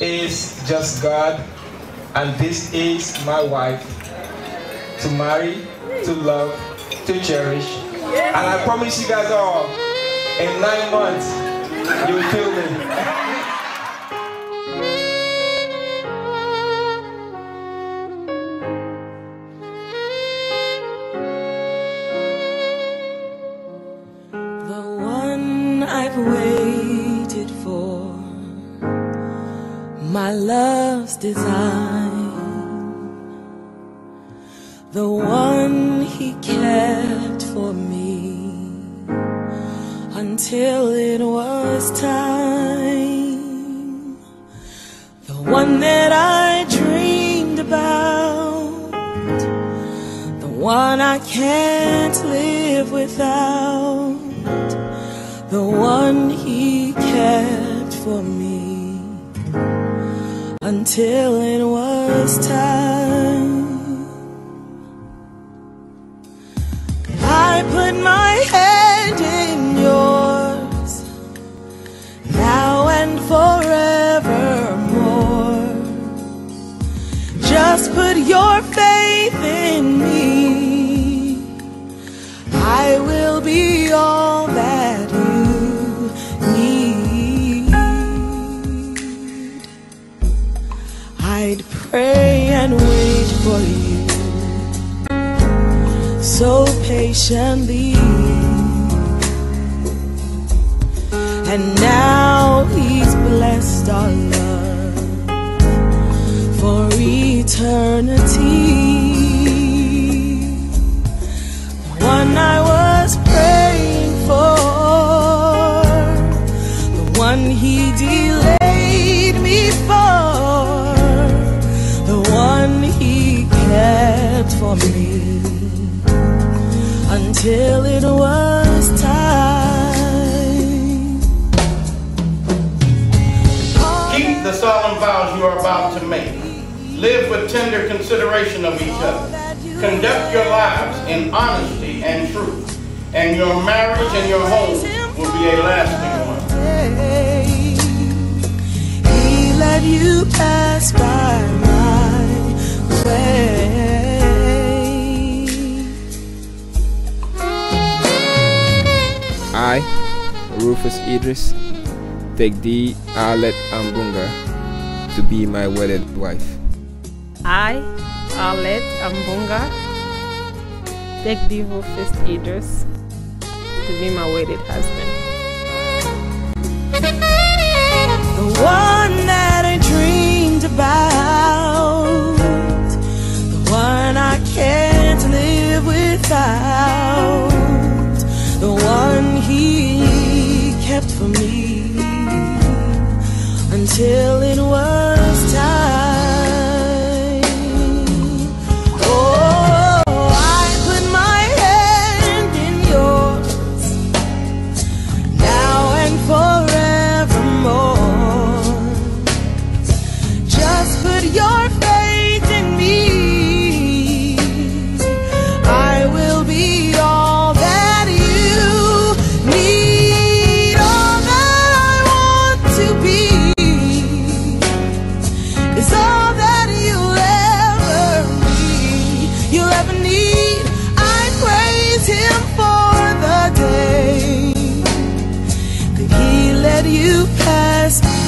is just God, and this is my wife. To marry, to love, to cherish. And I promise you guys all, in nine months, you'll feel me. My love's design. The one he kept for me until it was time. The one that I dreamed about. The one I can't live without. The one he kept for me until it was time. Patiently. And now he's blessed our love for eternity. Live with tender consideration of each other. Conduct your lives in honesty and truth. And your marriage and your home will be a lasting one. He let you pass by my I, Rufus Idris, take thee, Arlette Ambunga, to be my wedded wife. I, Arlette Ambunga, take thee, Rufus Idris, to be my wedded husband. The one that I dreamed about. The one I can't live without, the one he kept for me. Until it was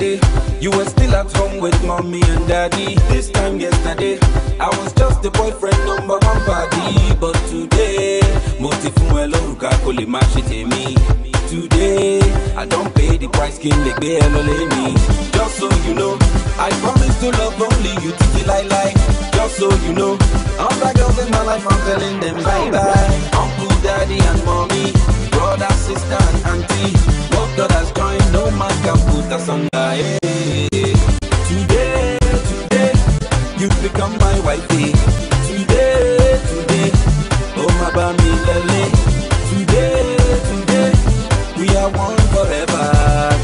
yesterday, you were still at home with mommy and daddy. This time yesterday, I was just the boyfriend number one party. But today, mo ti fún ẹ lórúkà. Today, I don't pay the price, kí n lè gbé. Just so you know, I promise to love only you I lie. Just so you know, all the girls in my life, I'm telling them bye bye. Uncle, daddy, and mommy, brother, sister, and auntie. Put us Today, today, you become my wifey. Today, today, oh my baby, lele. Today, today, we are one forever.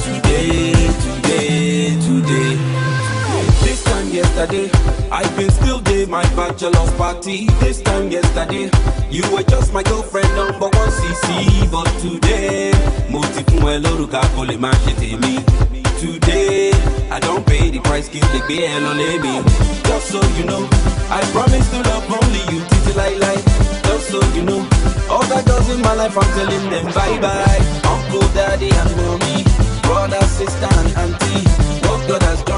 Today, today, today. This time yesterday, I been still day my bachelor's party. This time yesterday, you were just my girlfriend number one CC. But today, mo ti fún ẹ lórúkà kò lè má. Today, I don't pay the price kí n lè gbé ẹ lọ lé mi. Just so you know, I promise to love only you till títí láíláí. Just so you know, all the girls in my life I'm telling them bye bye. Uncle, daddy and mommy, brother, sister and auntie. What God has done.